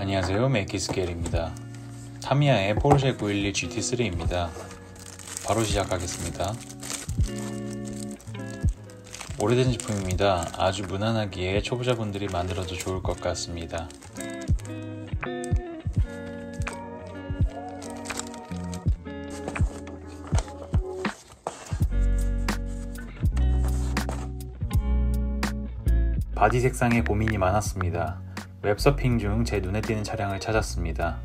안녕하세요. 메이키스케일입니다. 타미야의 포르쉐 911 GT3입니다. 바로 시작하겠습니다. 오래된 제품입니다. 아주 무난하기에 초보자분들이 만들어도 좋을 것 같습니다. 바디 색상에 고민이 많았습니다. 웹서핑 중 제 눈에 띄는 차량을 찾았습니다.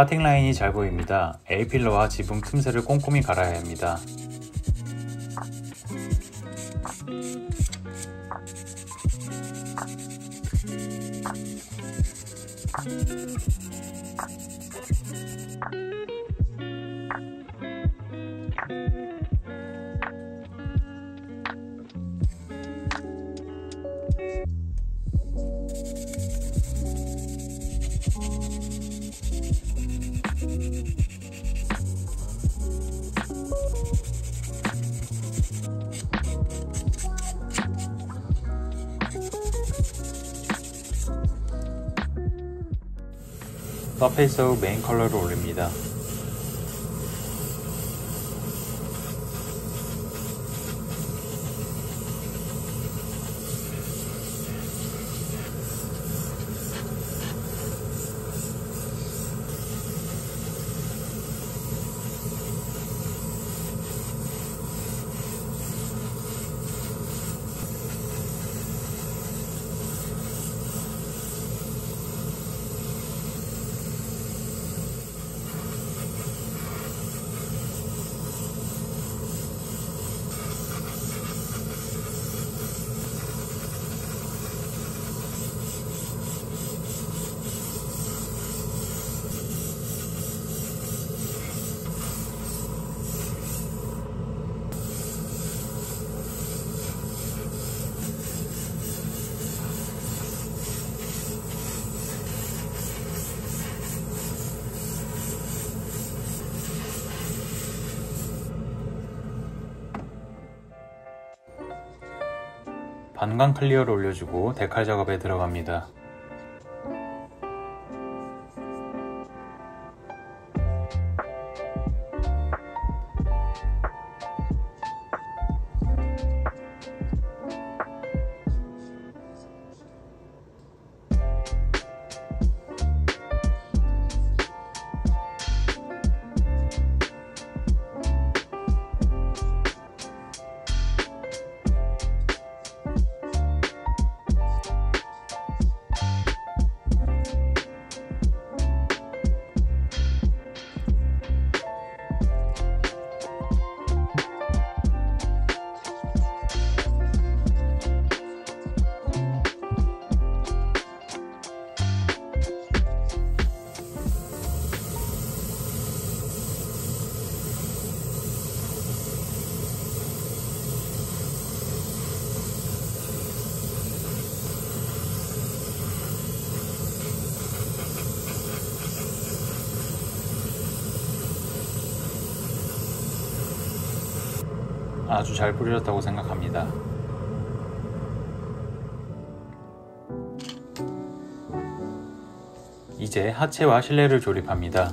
파팅 라인이 잘 보입니다. A필러와 지붕 틈새를 꼼꼼히 갈아야 합니다. 서페이스 후 메인 컬러를 올립니다. 반광 클리어를 올려주고 데칼 작업에 들어갑니다. 아주 잘 뿌려졌다고 생각합니다. 이제 하체와 실내를 조립합니다.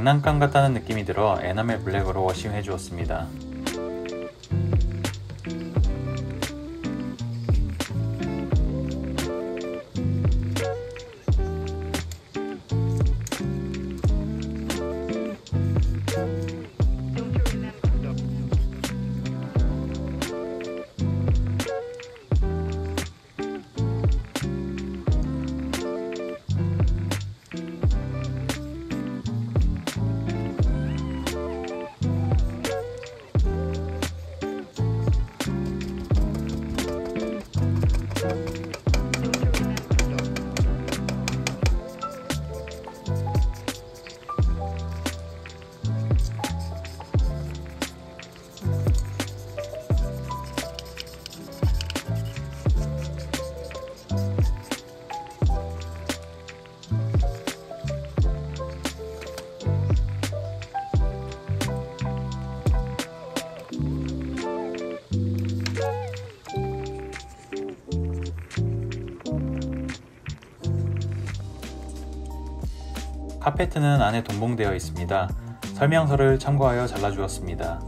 장난감 같다는 느낌이 들어 에나멜 블랙으로 워싱해 주었습니다. 카페트는 안에 동봉되어 있습니다. 설명서를 참고하여 잘라주었습니다.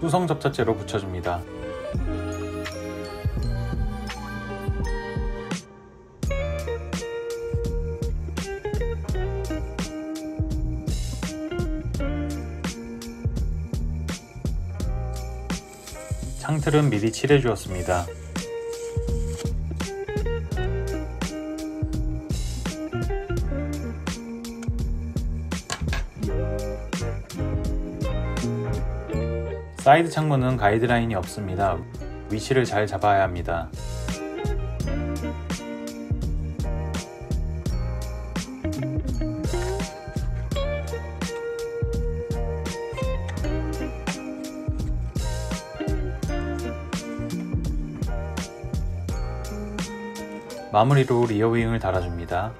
수성 접착제로 붙여줍니다. 창틀은 미리 칠해 주었습니다. 사이드 창문은 가이드라인이 없습니다. 위치를 잘 잡아야 합니다. 마무리로 리어윙을 달아줍니다.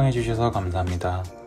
시청해주셔서 감사합니다.